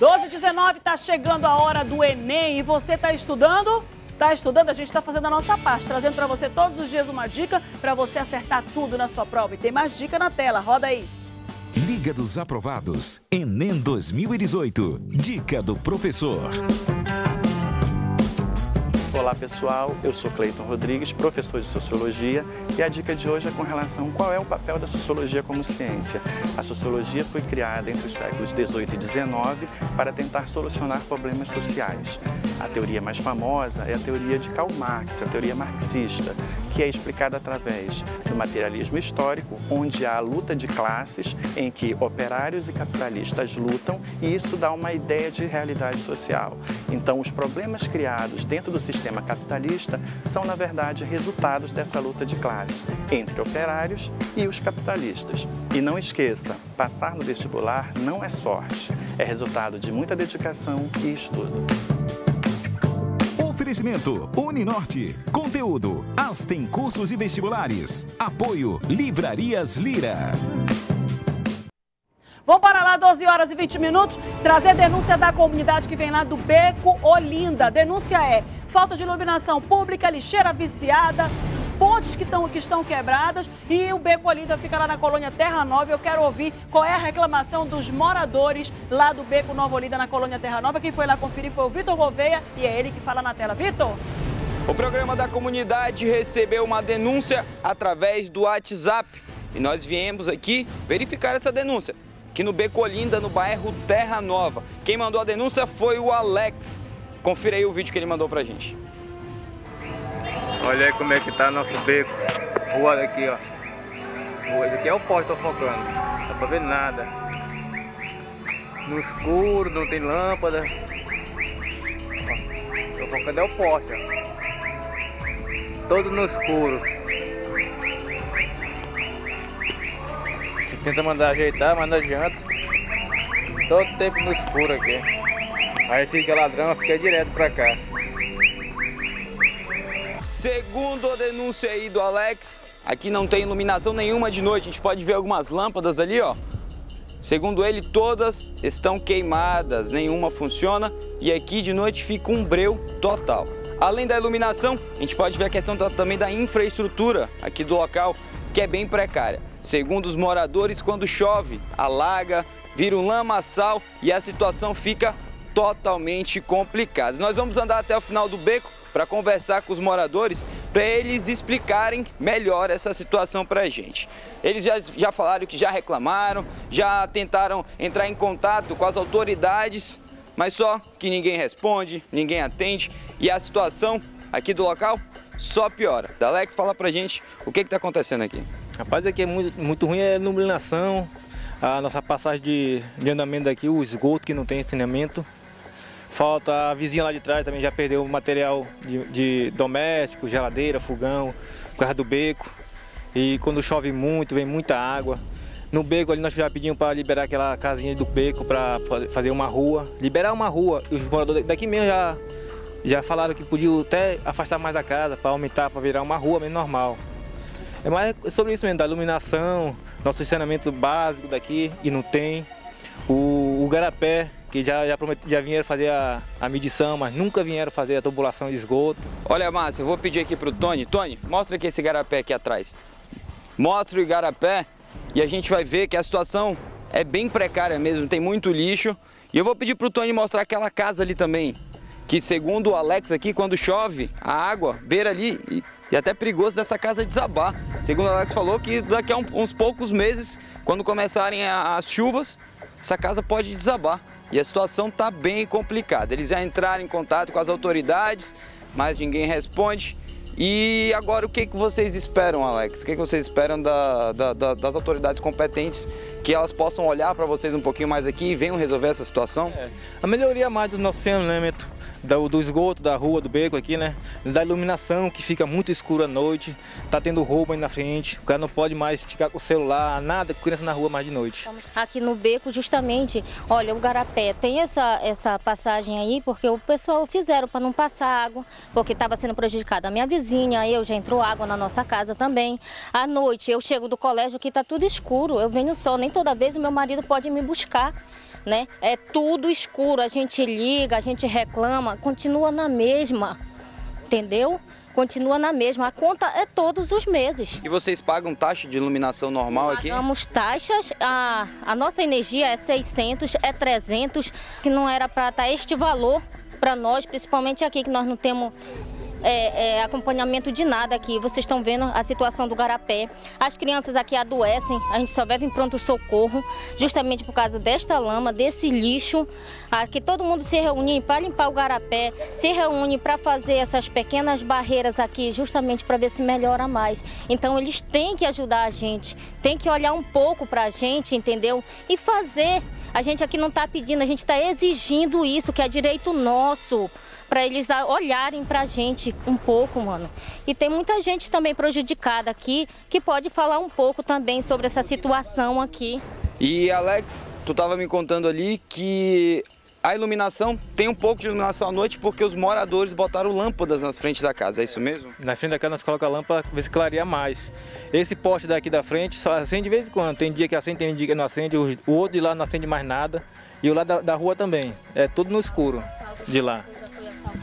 12 19 está chegando a hora do Enem e você está estudando? Está estudando? A gente está fazendo a nossa parte, trazendo para você todos os dias uma dica para você acertar tudo na sua prova. E tem mais dica na tela, roda aí. Liga dos Aprovados, Enem 2018. Dica do professor. Olá pessoal, eu sou Cleiton Rodrigues, professor de Sociologia e a dica de hoje é com relação a qual é o papel da Sociologia como ciência. A Sociologia foi criada entre os séculos 18 e 19 para tentar solucionar problemas sociais. A teoria mais famosa é a teoria de Karl Marx, a teoria marxista, que é explicada através do materialismo histórico, onde há a luta de classes em que operários e capitalistas lutam e isso dá uma ideia de realidade social. Então, os problemas criados dentro do sistema capitalista são, na verdade, resultados dessa luta de classe entre operários e os capitalistas. E não esqueça, passar no vestibular não é sorte, é resultado de muita dedicação e estudo. Oferecimento Uninorte. Conteúdo Astem Cursos e Vestibulares. Apoio Livrarias Lira. Vamos para lá, 12 horas e 20 minutos, trazer denúncia da comunidade que vem lá do Beco Olinda. Denúncia é falta de iluminação pública, lixeira viciada, pontes que, estão, que estão quebradas e o Beco Olinda fica lá na colônia Terra Nova. Eu quero ouvir qual é a reclamação dos moradores lá do Beco Nova Olinda, na colônia Terra Nova. Quem foi lá conferir foi o Vitor Gouveia e é ele que fala na tela. Vitor? O programa da comunidade recebeu uma denúncia através do WhatsApp e nós viemos aqui verificar essa denúncia. Aqui no Beco Olinda, no bairro Terra Nova. Quem mandou a denúncia foi o Alex. Confira aí o vídeo que ele mandou pra gente. Olha aí como é que tá nosso beco. Rua daqui, ó. Rua, aqui é o poste, tô focando. Não dá pra ver nada. No escuro, não tem lâmpada. Ó, tô focando é o poste, ó. Todo no escuro. A gente tenta mandar ajeitar, mas não adianta. Todo tempo no escuro aqui. Aí fica ladrão, fica direto pra cá. Segundo a denúncia aí do Alex, aqui não tem iluminação nenhuma de noite. A gente pode ver algumas lâmpadas ali, ó. Segundo ele, todas estão queimadas, nenhuma funciona e aqui de noite fica um breu total. Além da iluminação, a gente pode ver a questão também da infraestrutura aqui do local, que é bem precária. Segundo os moradores, quando chove, alaga, vira um lamaçal e a situação fica totalmente complicada. Nós vamos andar até o final do beco para conversar com os moradores, para eles explicarem melhor essa situação para a gente. Eles já, já falaram que já reclamaram, já tentaram entrar em contato com as autoridades, mas só que ninguém responde, ninguém atende e a situação aqui do local só piora. Alex, fala pra gente o que está acontecendo aqui. Rapaz, aqui é muito, muito ruim é a iluminação, a nossa passagem de, de andamento aqui, o esgoto que não tem saneamento. Falta a vizinha lá de trás também já perdeu material de, de doméstico, geladeira, fogão, por causa do beco. E quando chove muito, vem muita água. No beco ali nós já pedimos para liberar aquela casinha do beco para fazer uma rua, liberar uma rua. E os moradores daqui mesmo já, já falaram que podiam até afastar mais a casa para aumentar, para virar uma rua mesmo normal. É mais sobre isso mesmo, da iluminação, nosso saneamento básico daqui e não tem. O, o garapé, que já, já, já vieram fazer a, a, medição, mas nunca vieram fazer a tubulação de esgoto. Olha, Márcio, eu vou pedir aqui pro Tony. Tony, mostra aqui esse garapé aqui atrás. Mostra o garapé e a gente vai ver que a situação é bem precária mesmo, tem muito lixo. E eu vou pedir pro Tony mostrar aquela casa ali também, que segundo o Alex aqui, quando chove, a água beira ali e, e até perigoso dessa casa desabar. Segundo o Alex falou que daqui a um, uns poucos meses, quando começarem a, as chuvas, essa casa pode desabar. E a situação está bem complicada. Eles já entraram em contato com as autoridades, mas ninguém responde. E agora o que, que vocês esperam, Alex? O que, que vocês esperam da, da, da, das autoridades competentes que elas possam olhar para vocês um pouquinho mais aqui e venham resolver essa situação? É, a melhoria mais do nosso saneamento do, do, esgoto, da rua, do beco aqui, né? Da iluminação, que fica muito escuro à noite. Tá tendo roubo aí na frente. O cara não pode mais ficar com o celular, nada, com criança na rua mais de noite. Aqui no beco, justamente, olha, o Garapé tem essa, essa passagem aí, porque o pessoal fizeram para não passar água, porque estava sendo prejudicada a minha vizinha, eu já entrou água na nossa casa também. À noite, eu chego do colégio que tá tudo escuro, eu venho só, nem toda vez o meu marido pode me buscar né? É tudo escuro, a gente liga, a gente reclama, continua na mesma, entendeu? Continua na mesma, a conta é todos os meses. E vocês pagam taxa de iluminação normal aqui? Pagamos taxas, a, a nossa energia é 600, é 300, que não era para estar tá este valor para nós, principalmente aqui que nós não temos é, é, acompanhamento de nada aqui. Vocês estão vendo a situação do Garapé. As crianças aqui adoecem, a gente só vive em pronto-socorro, justamente por causa desta lama, desse lixo. Aqui todo mundo se reúne para limpar o Garapé, se reúne para fazer essas pequenas barreiras aqui, justamente para ver se melhora mais. Então eles têm que ajudar a gente, tem que olhar um pouco para a gente, entendeu? E fazer. A gente aqui não está pedindo, a gente está exigindo isso, que é direito nosso para eles olharem para a gente um pouco, mano. E tem muita gente também prejudicada aqui que pode falar um pouco também sobre essa situação aqui. E Alex, tu estava me contando ali que a iluminação tem um pouco de iluminação à noite porque os moradores botaram lâmpadas nas frentes da casa, é isso mesmo? Na frente da casa nós colocamos a lâmpada para ver se clareia mais. Esse poste daqui da frente só acende de vez em quando. Tem dia que acende, tem dia que não acende, o outro de lá não acende mais nada. E o lado da, da rua também. É tudo no escuro de lá.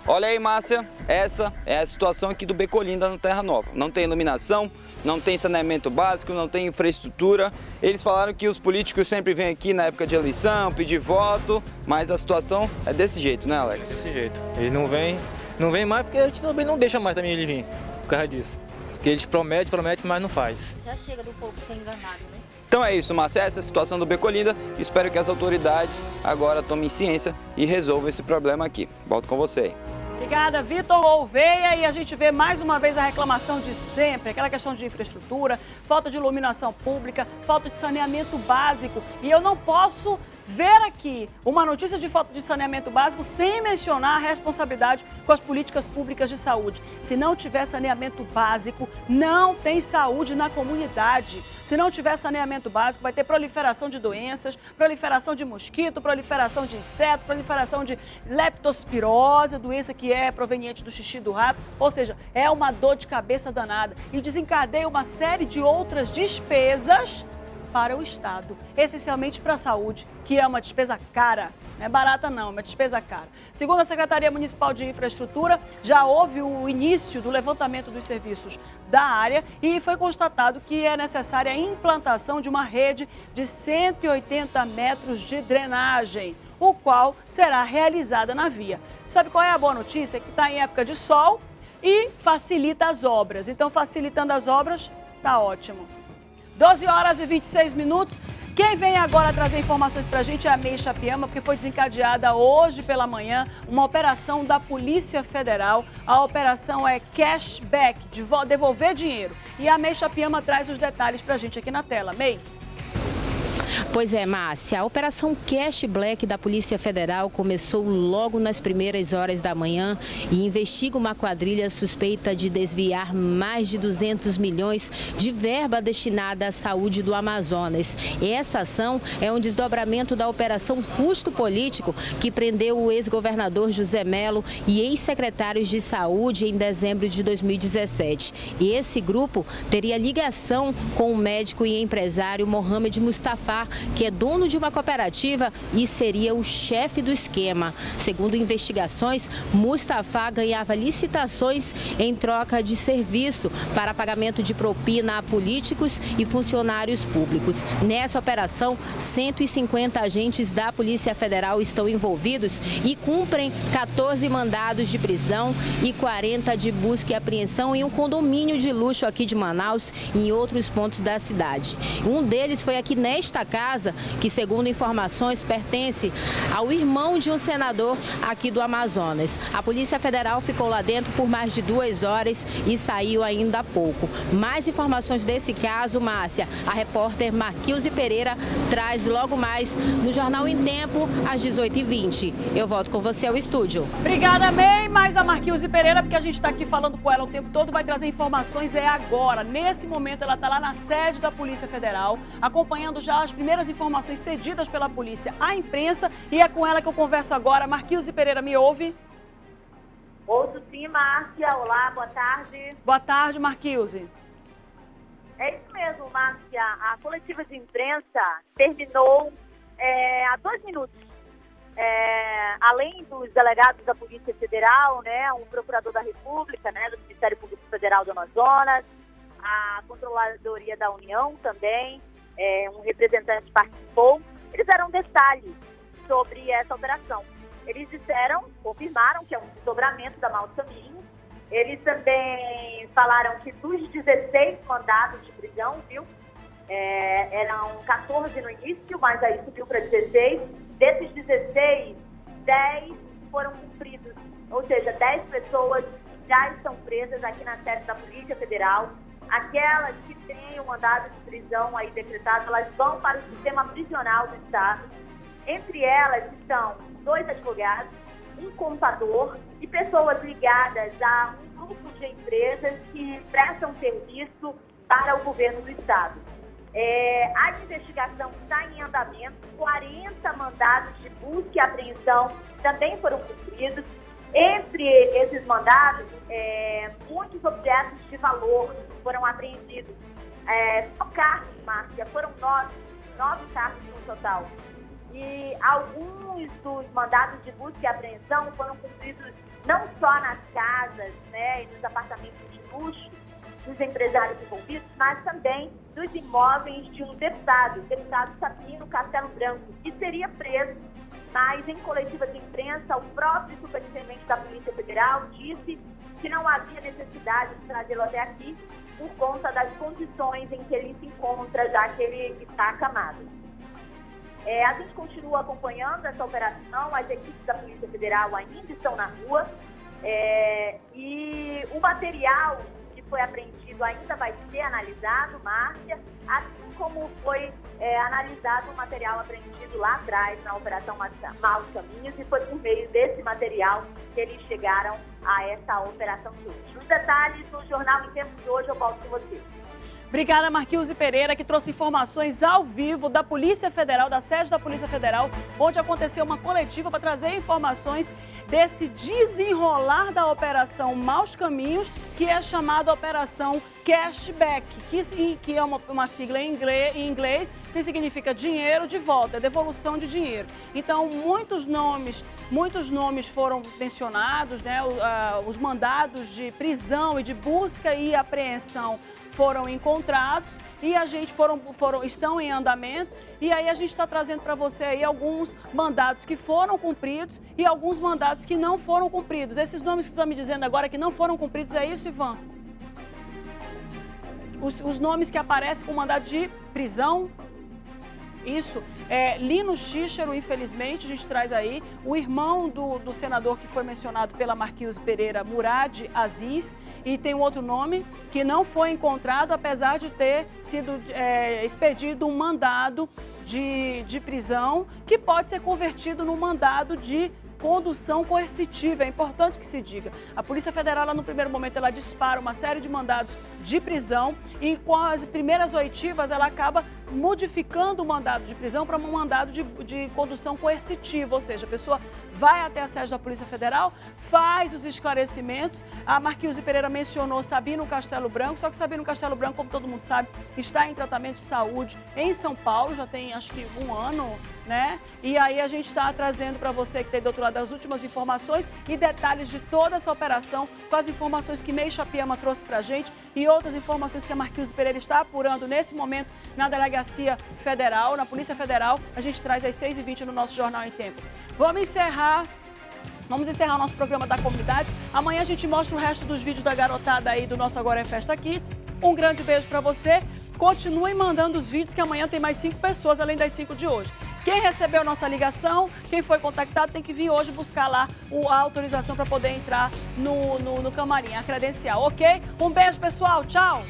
Olha aí, Márcia, essa é a situação aqui do Becolinda na Terra Nova. Não tem iluminação, não tem saneamento básico, não tem infraestrutura. Eles falaram que os políticos sempre vêm aqui na época de eleição, pedir voto, mas a situação é desse jeito, né, Alex? É desse jeito. Eles não vêm, não vêm mais porque a gente também não deixa mais também ele vir, por causa disso. Porque eles prometem, prometem, mas não faz. Já chega do povo ser enganado, né? Então é isso, Márcia, essa é a situação do Becolinda. Espero que as autoridades agora tomem ciência e resolvam esse problema aqui. Volto com você. Obrigada, Vitor Gouveia. E a gente vê mais uma vez a reclamação de sempre, aquela questão de infraestrutura, falta de iluminação pública, falta de saneamento básico. E eu não posso ver aqui uma notícia de falta de saneamento básico sem mencionar a responsabilidade com as políticas públicas de saúde. Se não tiver saneamento básico, não tem saúde na comunidade. Se não tiver saneamento básico, vai ter proliferação de doenças, proliferação de mosquito, proliferação de inseto, proliferação de leptospirose, doença que é proveniente do xixi do rato. Ou seja, é uma dor de cabeça danada e desencadeia uma série de outras despesas para o Estado, essencialmente para a saúde, que é uma despesa cara. Não é barata não, é uma despesa cara. Segundo a Secretaria Municipal de Infraestrutura, já houve o início do levantamento dos serviços da área e foi constatado que é necessária a implantação de uma rede de 180 metros de drenagem, o qual será realizada na via. Sabe qual é a boa notícia? Que está em época de sol e facilita as obras. Então, facilitando as obras, está ótimo. 12 horas e 26 minutos. Quem vem agora trazer informações para a gente é a Meixa Piama, porque foi desencadeada hoje pela manhã uma operação da Polícia Federal. A operação é cashback, devolver dinheiro. E a Meixa Piama traz os detalhes para a gente aqui na tela. Mei. Pois é, Márcia, a Operação Cash Black da Polícia Federal começou logo nas primeiras horas da manhã e investiga uma quadrilha suspeita de desviar mais de 200 milhões de verba destinada à saúde do Amazonas. Essa ação é um desdobramento da Operação Custo Político que prendeu o ex-governador José Melo e ex-secretários de saúde em dezembro de 2017. E esse grupo teria ligação com o médico e empresário Mohamed Mustafa, que é dono de uma cooperativa e seria o chefe do esquema. Segundo investigações, Mustafa ganhava licitações em troca de serviço para pagamento de propina a políticos e funcionários públicos. Nessa operação, 150 agentes da Polícia Federal estão envolvidos e cumprem 14 mandados de prisão e 40 de busca e apreensão em um condomínio de luxo aqui de Manaus e em outros pontos da cidade. Um deles foi aqui nesta casa casa, que segundo informações pertence ao irmão de um senador aqui do Amazonas. A Polícia Federal ficou lá dentro por mais de duas horas e saiu ainda há pouco. Mais informações desse caso, Márcia, a repórter Marquilze Pereira traz logo mais no Jornal em Tempo, às 18h20. Eu volto com você ao estúdio. Obrigada, May. Mais a Marquilze Pereira, porque a gente está aqui falando com ela o tempo todo, vai trazer informações é agora. Nesse momento, ela está lá na sede da Polícia Federal, acompanhando já as primeiras primeiras informações cedidas pela polícia à imprensa e é com ela que eu converso agora. Marquilze Pereira, me ouve? Ouço sim, Márcia. Olá, boa tarde. Boa tarde, Marquilze. É isso mesmo, Márcia. A coletiva de imprensa terminou é, há dois minutos. É, além dos delegados da Polícia Federal, né, um procurador da República, né, do Ministério Público Federal do Amazonas, a Controladoria da União também, é, um representante participou. Eles deram detalhes sobre essa operação. Eles disseram, confirmaram que é um desdobramento da Maus Caminhos. Eles também falaram que dos 16 mandados de prisão, viu, é, eram 14 no início, mas aí subiu para 16. Desses 16, 10 foram cumpridos, ou seja, 10 pessoas já estão presas aqui na sede da Polícia Federal. Aquelas que têm o mandado de prisão aí decretado, elas vão para o sistema prisional do Estado. Entre elas estão dois advogados, um contador e pessoas ligadas a um grupo de empresas que prestam serviço para o governo do Estado. É, a investigação está em andamento, 40 mandados de busca e apreensão também foram cumpridos. Entre esses mandados, é, muitos objetos de valor foram apreendidos. É, só carros, Márcia, foram nove, nove carros no total. E alguns dos mandados de busca e apreensão foram cumpridos não só nas casas né, e nos apartamentos de luxo, dos empresários envolvidos, mas também dos imóveis de um deputado, o deputado Sabino Castelo Branco, que seria preso, mas em coletiva de imprensa, o próprio superintendente da Polícia Federal disse que não havia necessidade de trazê-lo até aqui por conta das condições em que ele se encontra, já que ele está acamado. É, a gente continua acompanhando essa operação, as equipes da Polícia Federal ainda estão na rua é, e o material foi apreendido ainda vai ser analisado, Márcia, assim como foi é, analisado o material apreendido lá atrás na Operação Maus Caminhos e foi por meio desse material que eles chegaram a essa operação de hoje. Os detalhes no Jornal em Tempo de hoje eu volto com você. Obrigada, Marquinhos Pereira, que trouxe informações ao vivo da Polícia Federal, da sede da Polícia Federal, onde aconteceu uma coletiva para trazer informações desse desenrolar da Operação Maus Caminhos, que é chamada Operação Cashback, que, que é uma, uma sigla em inglês, em inglês, que significa dinheiro de volta, devolução de dinheiro. Então, muitos nomes, muitos nomes foram mencionados, né? Os mandados de prisão e de busca e apreensão foram encontrados e a gente foram, foram estão em andamento e aí a gente está trazendo para você aí alguns mandados que foram cumpridos e alguns mandados que não foram cumpridos. Esses nomes que você está me dizendo agora que não foram cumpridos, é isso, Ivan? Os, os nomes que aparecem com mandado de prisão, isso. É, Lino Xíchero, infelizmente, a gente traz aí o irmão do, do senador que foi mencionado pela Marquinhos Pereira, Murad Aziz, e tem um outro nome que não foi encontrado, apesar de ter sido é, expedido um mandado de, de prisão, que pode ser convertido num mandado de condução coercitiva. É importante que se diga. A Polícia Federal, no primeiro momento, ela dispara uma série de mandados de prisão e com as primeiras oitivas ela acaba modificando o mandado de prisão para um mandado de, de condução coercitiva, ou seja, a pessoa vai até a sede da Polícia Federal, faz os esclarecimentos. A Marquise Pereira mencionou Sabino Castelo Branco, só que Sabino Castelo Branco, como todo mundo sabe, está em tratamento de saúde em São Paulo, já tem acho que um ano, né? E aí a gente está trazendo para você que tem do outro lado as últimas informações e detalhes de toda essa operação, com as informações que Meixa Piama trouxe para a gente e outras informações que a Marquise Pereira está apurando nesse momento na Delegacia Federal, na Polícia Federal. A gente traz às 6h20 no nosso Jornal em Tempo. Vamos encerrar Vamos encerrar o nosso programa da comunidade. Amanhã a gente mostra o resto dos vídeos da garotada aí do nosso Agora é Festa Kids. Um grande beijo para você. Continuem mandando os vídeos que amanhã tem mais cinco pessoas além das cinco de hoje. Quem recebeu nossa ligação, quem foi contactado, tem que vir hoje buscar lá a autorização para poder entrar no, no, no camarim, a credencial, ok? Um beijo, pessoal. Tchau!